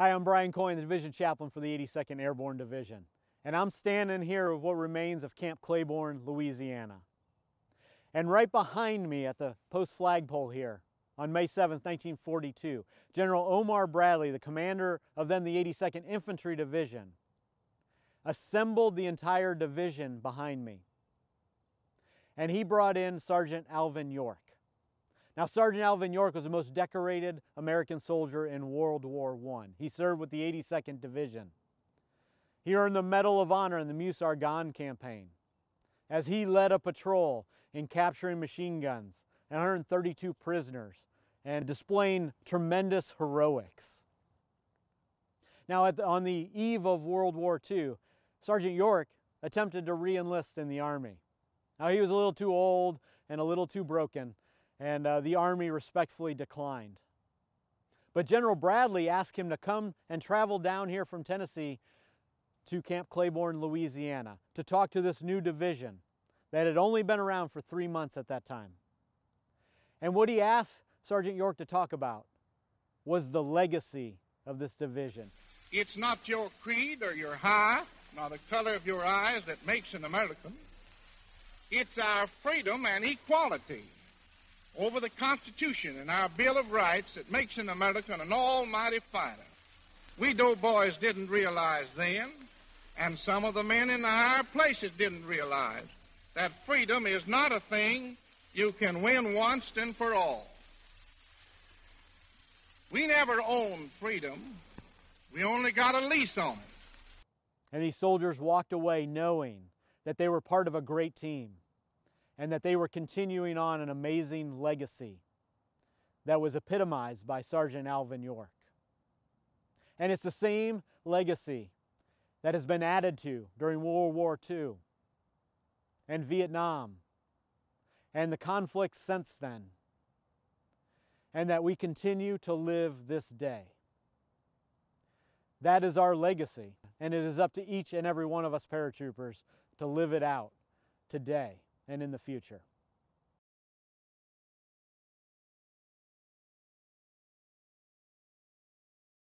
Hi, I'm Brian Koyn, the Division Chaplain for the 82nd Airborne Division, and I'm standing here with what remains of Camp Claiborne, Louisiana. And right behind me at the post flagpole here on May 7, 1942, General Omar Bradley, the commander of then the 82nd Infantry Division, assembled the entire division behind me. And he brought in Sergeant Alvin York. Now, Sergeant Alvin York was the most decorated American soldier in World War I. He served with the 82nd Division. He earned the Medal of Honor in the Meuse Argonne campaign as he led a patrol in capturing machine guns and 132 prisoners and displaying tremendous heroics. Now, the, on the eve of World War II, Sergeant York attempted to re-enlist in the Army. Now, he was a little too old and a little too broken, and uh, the Army respectfully declined. But General Bradley asked him to come and travel down here from Tennessee to Camp Claiborne, Louisiana, to talk to this new division that had only been around for three months at that time. And what he asked Sergeant York to talk about was the legacy of this division. It's not your creed or your height, nor the color of your eyes that makes an American. It's our freedom and equality over the Constitution and our Bill of Rights that makes an American an almighty fighter. We doughboys didn't realize then, and some of the men in the higher places didn't realize, that freedom is not a thing you can win once and for all. We never owned freedom. We only got a lease on it. And these soldiers walked away knowing that they were part of a great team and that they were continuing on an amazing legacy that was epitomized by Sergeant Alvin York. And it's the same legacy that has been added to during World War II and Vietnam and the conflicts since then, and that we continue to live this day. That is our legacy, and it is up to each and every one of us paratroopers to live it out today and in the future.